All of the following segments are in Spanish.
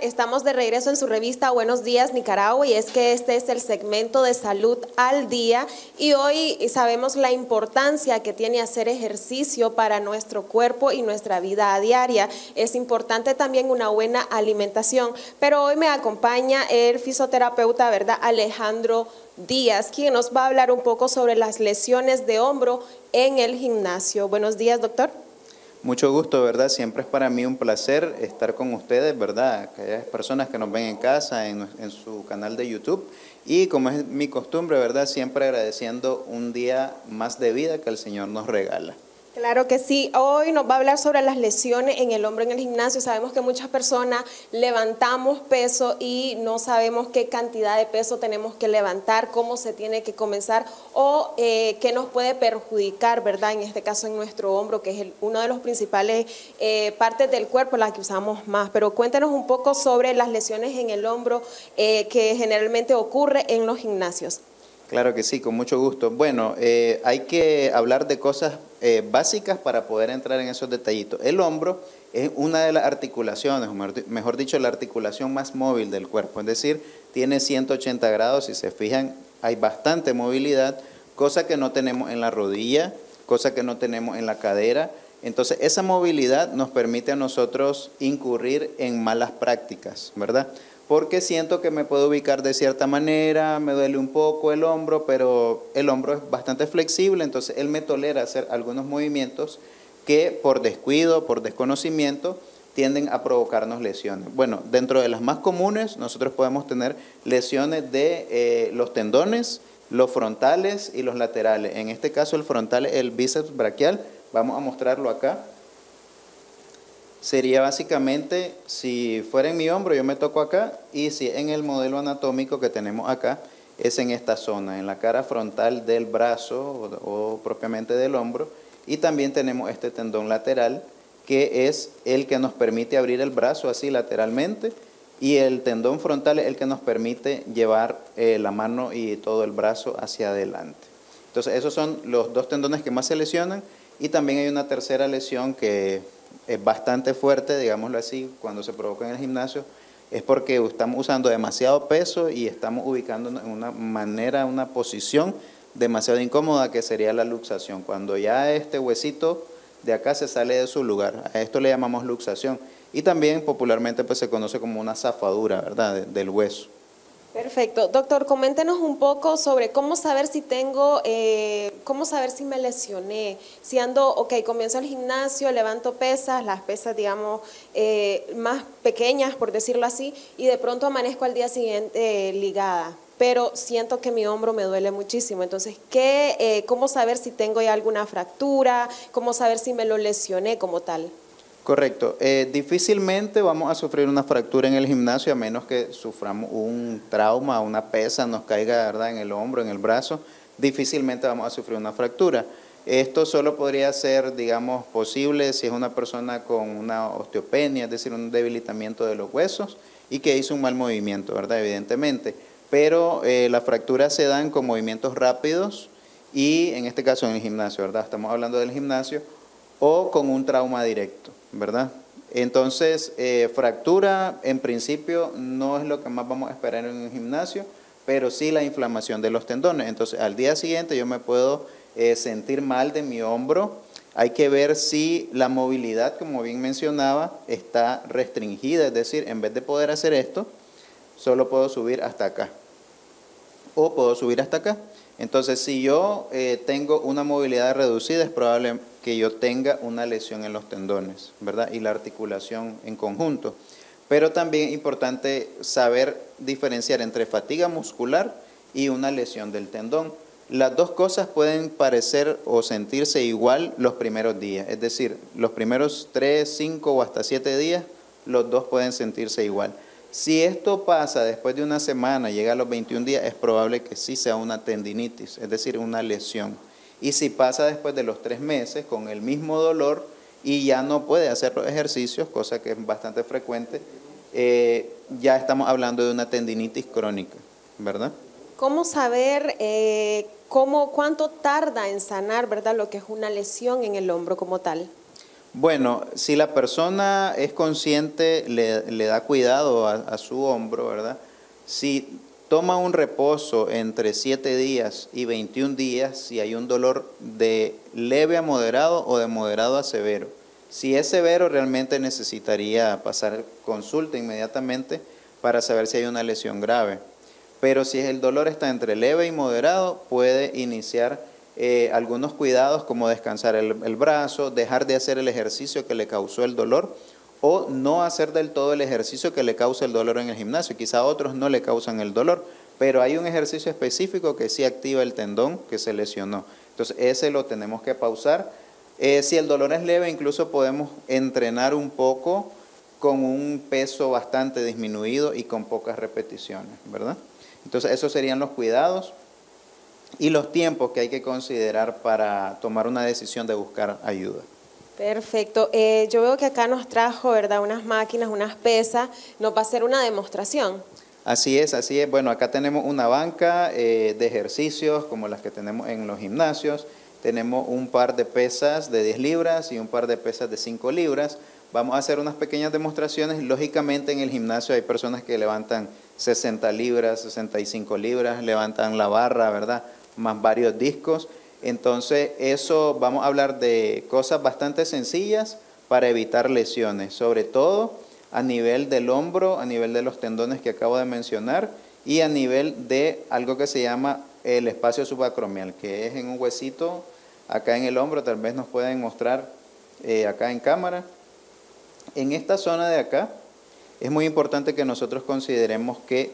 Estamos de regreso en su revista Buenos Días Nicaragua y es que este es el segmento de salud al día y hoy sabemos la importancia que tiene hacer ejercicio para nuestro cuerpo y nuestra vida diaria. Es importante también una buena alimentación, pero hoy me acompaña el fisioterapeuta, ¿verdad? Alejandro Díaz, quien nos va a hablar un poco sobre las lesiones de hombro en el gimnasio. Buenos días, doctor. Mucho gusto, ¿verdad? Siempre es para mí un placer estar con ustedes, ¿verdad? Aquellas personas que nos ven en casa, en, en, su canal de YouTube. Y como es mi costumbre, ¿verdad? Siempre agradeciendo un día más de vida que el Señor nos regala. Claro que sí. Hoy nos va a hablar sobre las lesiones en el hombro en el gimnasio. Sabemos que muchas personas levantamos peso y no sabemos qué cantidad de peso tenemos que levantar, cómo se tiene que comenzar o eh, qué nos puede perjudicar, ¿verdad? En este caso en nuestro hombro, que es el, uno de los principales eh, partes del cuerpo, la que usamos más. Pero cuéntenos un poco sobre las lesiones en el hombro eh, que generalmente ocurre en los gimnasios. Claro que sí, con mucho gusto. Bueno, eh, hay que hablar de cosas eh, básicas para poder entrar en esos detallitos. El hombro es una de las articulaciones, mejor dicho, la articulación más móvil del cuerpo, es decir, tiene 180 grados, si se fijan, hay bastante movilidad, cosa que no tenemos en la rodilla, cosa que no tenemos en la cadera. Entonces, esa movilidad nos permite a nosotros incurrir en malas prácticas, ¿verdad? Porque siento que me puedo ubicar de cierta manera, me duele un poco el hombro, pero el hombro es bastante flexible, entonces él me tolera hacer algunos movimientos que por descuido, por desconocimiento, tienden a provocarnos lesiones. Bueno, dentro de las más comunes, nosotros podemos tener lesiones de eh, los tendones, los frontales y los laterales. En este caso, el frontal el bíceps braquial. Vamos a mostrarlo acá sería básicamente, si fuera en mi hombro, yo me toco acá, y si en el modelo anatómico que tenemos acá, es en esta zona, en la cara frontal del brazo o, propiamente del hombro, y también tenemos este tendón lateral, que es el que nos permite abrir el brazo así lateralmente, y el tendón frontal es el que nos permite llevar eh, la mano y todo el brazo hacia adelante. Entonces, esos son los dos tendones que más se lesionan, y también hay una tercera lesión que es bastante fuerte, digámoslo así, cuando se provoca en el gimnasio, es porque estamos usando demasiado peso y estamos ubicándonos en una manera, una posición demasiado incómoda que sería la luxación. Cuando ya este huesito de acá se sale de su lugar, a esto le llamamos luxación. Y también popularmente pues se conoce como una zafadura, ¿verdad?, del hueso. Perfecto. Doctor, coméntenos un poco sobre cómo saber si tengo, eh, cómo saber si me lesioné. Si ando, ok, comienzo el gimnasio, levanto pesas, las pesas, digamos, eh, más pequeñas, por decirlo así, y de pronto amanezco al día siguiente ligada, pero siento que mi hombro me duele muchísimo. Entonces, ¿qué, eh, ¿cómo saber si tengo ya alguna fractura? ¿Cómo saber si me lo lesioné como tal? Correcto. Eh, difícilmente vamos a sufrir una fractura en el gimnasio a menos que suframos un trauma, una pesa, nos caiga ¿verdad? en el hombro, en el brazo. Difícilmente vamos a sufrir una fractura. Esto solo podría ser, digamos, posible si es una persona con una osteopenia, es decir, un debilitamiento de los huesos y que hizo un mal movimiento, ¿verdad? Evidentemente. Pero eh, las fracturas se dan con movimientos rápidos y en este caso en el gimnasio, ¿verdad? Estamos hablando del gimnasio o con un trauma directo, ¿verdad? Entonces, eh, fractura en principio no es lo que más vamos a esperar en un gimnasio, pero sí la inflamación de los tendones. Entonces, al día siguiente yo me puedo eh, sentir mal de mi hombro. Hay que ver si la movilidad, como bien mencionaba, está restringida, es decir, en vez de poder hacer esto, solo puedo subir hasta acá. O puedo subir hasta acá. Entonces, si yo eh, tengo una movilidad reducida, es probable que yo tenga una lesión en los tendones, ¿verdad? Y la articulación en conjunto. Pero también es importante saber diferenciar entre fatiga muscular y una lesión del tendón. Las dos cosas pueden parecer o sentirse igual los primeros días, es decir, los primeros 3, 5 o hasta 7 días, los dos pueden sentirse igual. Si esto pasa después de una semana, llega a los 21 días, es probable que sí sea una tendinitis, es decir, una lesión. Y si pasa después de los tres meses con el mismo dolor y ya no puede hacer los ejercicios, cosa que es bastante frecuente, eh, ya estamos hablando de una tendinitis crónica, ¿verdad? ¿Cómo saber eh, cómo, cuánto tarda en sanar, verdad, lo que es una lesión en el hombro como tal? Bueno, si la persona es consciente, le, da cuidado a, a, su hombro, ¿verdad? Si toma un reposo entre 7 días y 21 días, si hay un dolor de leve a moderado o de moderado a severo. Si es severo, realmente necesitaría pasar consulta inmediatamente para saber si hay una lesión grave. Pero si el dolor está entre leve y moderado, puede iniciar eh, algunos cuidados como descansar el, brazo, dejar de hacer el ejercicio que le causó el dolor o no hacer del todo el ejercicio que le causa el dolor en el gimnasio. Quizá otros no le causan el dolor, pero hay un ejercicio específico que sí activa el tendón que se lesionó. Entonces ese lo tenemos que pausar. Eh, si el dolor es leve, incluso podemos entrenar un poco con un peso bastante disminuido y con pocas repeticiones, ¿verdad? Entonces esos serían los cuidados y los tiempos que hay que considerar para tomar una decisión de buscar ayuda. Perfecto. Eh, yo veo que acá nos trajo, ¿verdad? Unas máquinas, unas pesas. Nos va a hacer una demostración. Así es, así es. Bueno, acá tenemos una banca eh, de ejercicios como las que tenemos en los gimnasios. Tenemos un par de pesas de 10 libras y un par de pesas de 5 libras. Vamos a hacer unas pequeñas demostraciones. Lógicamente en el gimnasio hay personas que levantan 60 libras, 65 libras, levantan la barra, ¿verdad? más varios discos. Entonces, eso vamos a hablar de cosas bastante sencillas para evitar lesiones, sobre todo a nivel del hombro, a nivel de los tendones que acabo de mencionar y a nivel de algo que se llama el espacio subacromial, que es en un huesito acá en el hombro, tal vez nos pueden mostrar eh, acá en cámara. En esta zona de acá es muy importante que nosotros consideremos que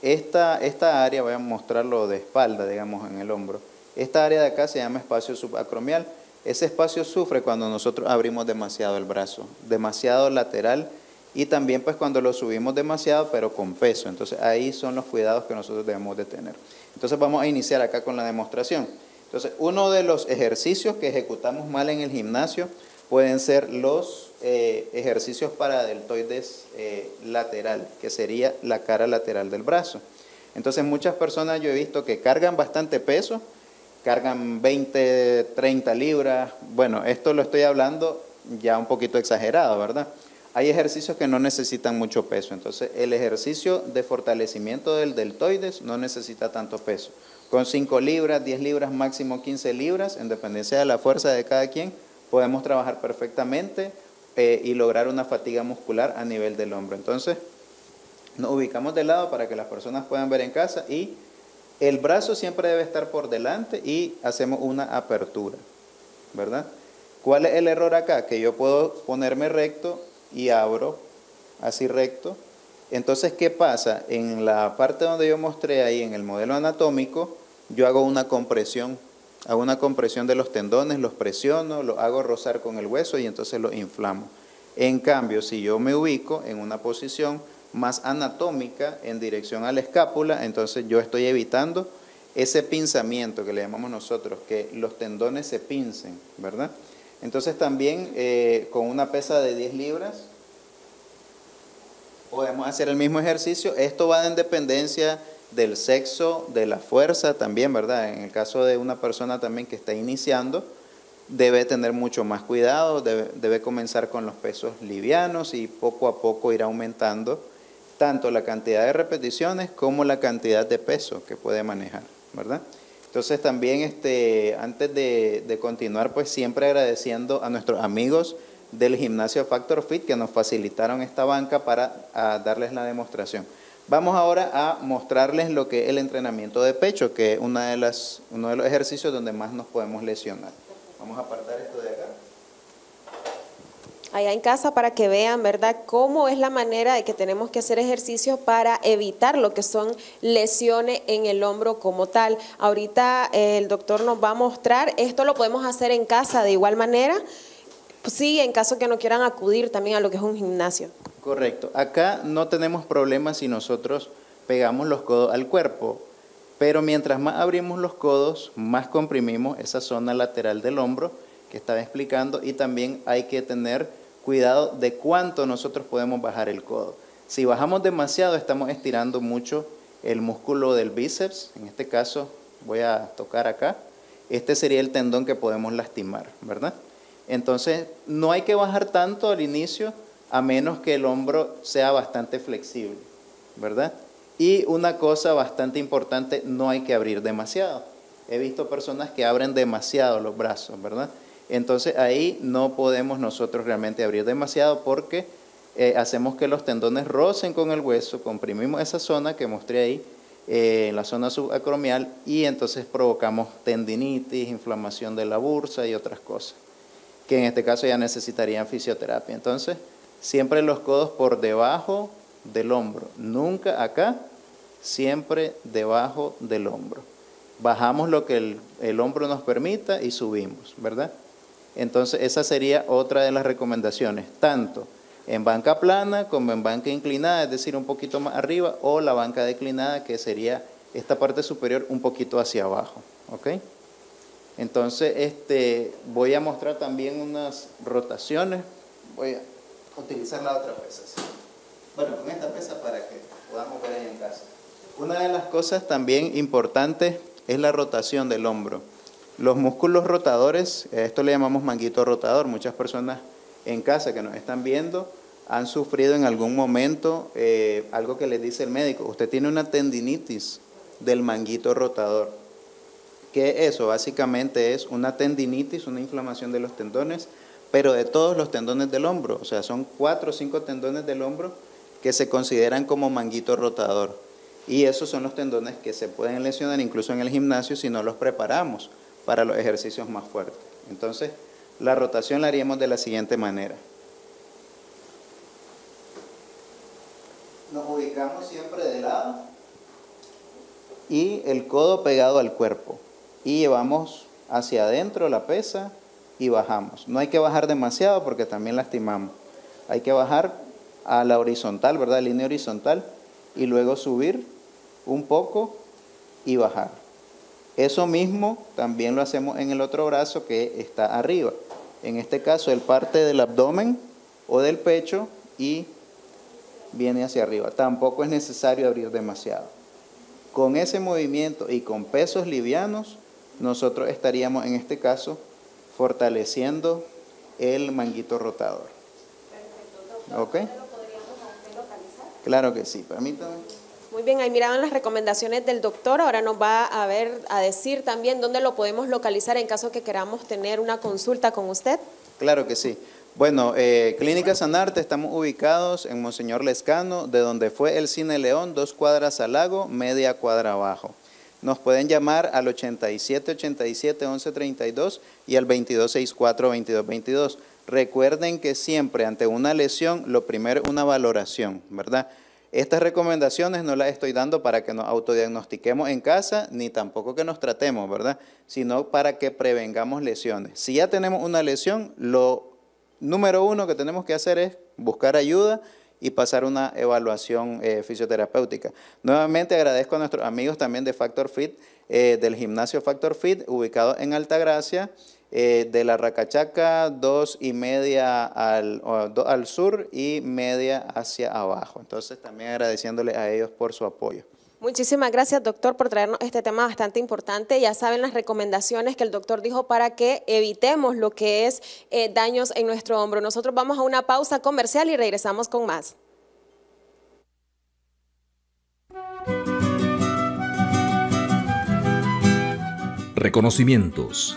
esta, esta área, voy a mostrarlo de espalda, digamos, en el hombro. Esta área de acá se llama espacio subacromial. Ese espacio sufre cuando nosotros abrimos demasiado el brazo, demasiado lateral y también pues cuando lo subimos demasiado pero con peso. Entonces ahí son los cuidados que nosotros debemos de tener. Entonces vamos a iniciar acá con la demostración. Entonces uno de los ejercicios que ejecutamos mal en el gimnasio pueden ser los eh, ejercicios para deltoides eh, lateral, que sería la cara lateral del brazo. Entonces muchas personas yo he visto que cargan bastante peso, cargan 20, 30 libras. Bueno, esto lo estoy hablando ya un poquito exagerado, ¿verdad? Hay ejercicios que no necesitan mucho peso, entonces el ejercicio de fortalecimiento del deltoides no necesita tanto peso. Con 5 libras, 10 libras, máximo 15 libras, en dependencia de la fuerza de cada quien, podemos trabajar perfectamente eh, y lograr una fatiga muscular a nivel del hombro. Entonces, nos ubicamos de lado para que las personas puedan ver en casa y el brazo siempre debe estar por delante y hacemos una apertura, ¿verdad? ¿Cuál es el error acá? Que yo puedo ponerme recto y abro así recto. Entonces, ¿qué pasa? En la parte donde yo mostré ahí en el modelo anatómico, yo hago una compresión Hago una compresión de los tendones, los presiono, los hago rozar con el hueso y entonces los inflamo. En cambio, si yo me ubico en una posición más anatómica en dirección a la escápula, entonces yo estoy evitando ese pinzamiento que le llamamos nosotros, que los tendones se pincen, ¿verdad? Entonces también eh, con una pesa de 10 libras podemos hacer el mismo ejercicio. Esto va en dependencia del sexo, de la fuerza también, ¿verdad? En el caso de una persona también que está iniciando, debe tener mucho más cuidado, debe, comenzar con los pesos livianos y poco a poco ir aumentando tanto la cantidad de repeticiones como la cantidad de peso que puede manejar, ¿verdad? Entonces también este, antes de, continuar, pues siempre agradeciendo a nuestros amigos del gimnasio Factor Fit que nos facilitaron esta banca para darles la demostración. Vamos ahora a mostrarles lo que es el entrenamiento de pecho, que es una de las, uno de los ejercicios donde más nos podemos lesionar. Vamos a apartar esto de acá. Allá en casa para que vean, ¿verdad?, cómo es la manera de que tenemos que hacer ejercicios para evitar lo que son lesiones en el hombro como tal. Ahorita eh, el doctor nos va a mostrar, esto lo podemos hacer en casa de igual manera, sí, en caso que no quieran acudir también a lo que es un gimnasio. Correcto. Acá no tenemos problemas si nosotros pegamos los codos al cuerpo, pero mientras más abrimos los codos, más comprimimos esa zona lateral del hombro que estaba explicando y también hay que tener cuidado de cuánto nosotros podemos bajar el codo. Si bajamos demasiado, estamos estirando mucho el músculo del bíceps, en este caso voy a tocar acá, este sería el tendón que podemos lastimar, ¿verdad? Entonces, no hay que bajar tanto al inicio a menos que el hombro sea bastante flexible, ¿verdad? Y una cosa bastante importante, no hay que abrir demasiado. He visto personas que abren demasiado los brazos, ¿verdad? Entonces ahí no podemos nosotros realmente abrir demasiado porque eh, hacemos que los tendones rocen con el hueso, comprimimos esa zona que mostré ahí, eh, en la zona subacromial, y entonces provocamos tendinitis, inflamación de la bursa y otras cosas, que en este caso ya necesitarían fisioterapia. Entonces, siempre los codos por debajo del hombro, nunca acá, siempre debajo del hombro. Bajamos lo que el hombro nos permita y subimos, ¿verdad? Entonces, esa sería otra de las recomendaciones, tanto en banca plana como en banca inclinada, es decir, un poquito más arriba, o la banca declinada, que sería esta parte superior un poquito hacia abajo. ¿ok? Entonces, este, voy a mostrar también unas rotaciones. Voy a utilizar la otra pesa. Bueno, con esta pesa para que podamos ver ahí en casa. Una de las cosas también importantes es la rotación del hombro. Los músculos rotadores, esto le llamamos manguito rotador, muchas personas en casa que nos están viendo han sufrido en algún momento eh, algo que les dice el médico, usted tiene una tendinitis del manguito rotador. ¿Qué eso? Básicamente es una tendinitis, una inflamación de los tendones, pero de todos los tendones del hombro, o sea, son cuatro o cinco tendones del hombro que se consideran como manguito rotador. Y esos son los tendones que se pueden lesionar incluso en el gimnasio si no los preparamos para los ejercicios más fuertes. Entonces, la rotación la haríamos de la siguiente manera. Nos ubicamos siempre de lado y el codo pegado al cuerpo. Y llevamos hacia adentro la pesa y bajamos. No hay que bajar demasiado porque también lastimamos. Hay que bajar a la horizontal, ¿verdad? Línea horizontal y luego subir un poco y bajar. Eso mismo también lo hacemos en el otro brazo que está arriba. En este caso, el parte del abdomen o del pecho y viene hacia arriba. Tampoco es necesario abrir demasiado. Con ese movimiento y con pesos livianos, nosotros estaríamos en este caso fortaleciendo el manguito rotador. Perfecto. ¿Ok? Claro que sí, permítame. Muy bien, ahí miraban las recomendaciones del doctor. Ahora nos va a ver, a decir también dónde lo podemos localizar en caso que queramos tener una consulta con usted. Claro que sí. Bueno, eh, Clínica Sanarte, estamos ubicados en Monseñor Lescano, de donde fue el Cine León, dos cuadras al lago, media cuadra abajo. Nos pueden llamar al 87 87 11 32 y al 2264 2222. Recuerden que siempre ante una lesión, lo primero es una valoración, ¿verdad? Estas recomendaciones no las estoy dando para que nos autodiagnostiquemos en casa, ni tampoco que nos tratemos, ¿verdad? Sino para que prevengamos lesiones. Si ya tenemos una lesión, lo número uno que tenemos que hacer es buscar ayuda y pasar una evaluación eh, fisioterapéutica. Nuevamente agradezco a nuestros amigos también de Factor Fit, eh, del gimnasio Factor Fit, ubicado en Altagracia. Eh, de la Racachaca, dos y media al, al sur y media hacia abajo. Entonces también agradeciéndole a ellos por su apoyo. Muchísimas gracias, doctor, por traernos este tema bastante importante. Ya saben las recomendaciones que el doctor dijo para que evitemos lo que es eh, daños en nuestro hombro. Nosotros vamos a una pausa comercial y regresamos con más. Reconocimientos